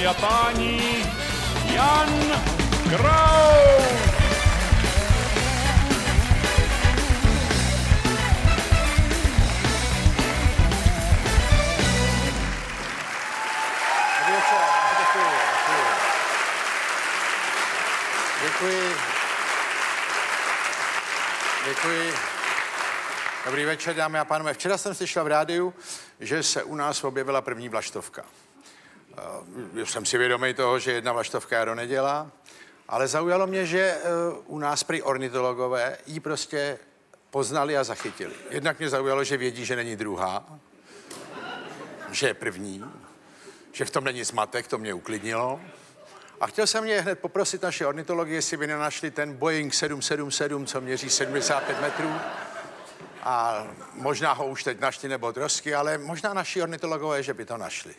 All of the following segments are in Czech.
dámy a páni, Jan Kraus! Děkuji. Dobrý večer, dámy a pánové. Včera jsem slyšel v rádiu, že se u nás objevila první vlaštovka. Uh, jsem si vědomý toho, že jedna vlaštovka jaro nedělá, ale zaujalo mě, že uh, u nás prý ornitologové ji prostě poznali a zachytili. Jednak mě zaujalo, že vědí, že není druhá, že je první, že v tom není zmatek, to mě uklidnilo. A chtěl jsem mě hned poprosit naše ornitology, jestli by nenašli ten Boeing 777, co měří 75 metrů. A možná ho už teď našli nebo trosky, ale možná naši ornitologové, že by to našli.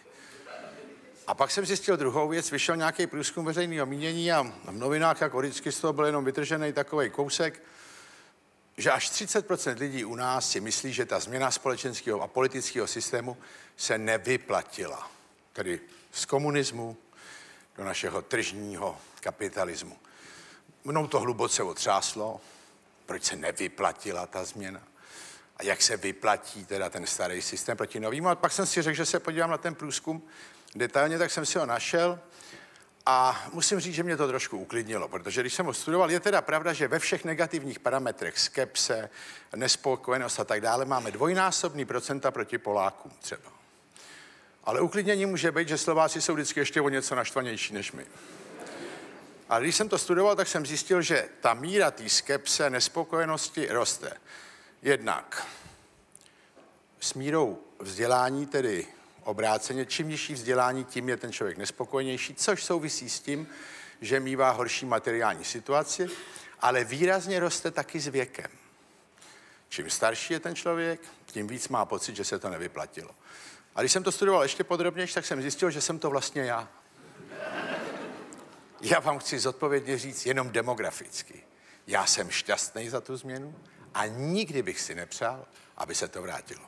A pak jsem zjistil druhou věc, vyšel nějaký průzkum veřejného mínění a v novinách, jako vždycky, z toho byl jenom vytržený takový kousek, že až 30% lidí u nás si myslí, že ta změna společenského a politického systému se nevyplatila. Tedy z komunismu do našeho tržního kapitalismu. Mnou to hluboce otřáslo, proč se nevyplatila ta změna a jak se vyplatí teda ten starý systém proti novým. A pak jsem si řekl, že se podívám na ten průzkum detailně, tak jsem si ho našel a musím říct, že mě to trošku uklidnilo, protože když jsem ho studoval, je teda pravda, že ve všech negativních parametrech, skepse, nespokojenost a tak dále, máme dvojnásobný procenta proti Polákům třeba. Ale uklidnění může být, že Slováci jsou vždycky ještě o něco naštvanější než my. A když jsem to studoval, tak jsem zjistil, že ta míra té skepse, nespokojenosti roste. Jednak s mírou vzdělání, tedy obráceně, čím nižší vzdělání, tím je ten člověk nespokojenější, což souvisí s tím, že mývá horší materiální situaci, ale výrazně roste taky s věkem. Čím starší je ten člověk, tím víc má pocit, že se to nevyplatilo. A když jsem to studoval ještě podrobněji, tak jsem zjistil, že jsem to vlastně já. Já vám chci zodpovědně říct jenom demograficky. Já jsem šťastný za tu změnu a nikdy bych si nepřál, aby se to vrátilo.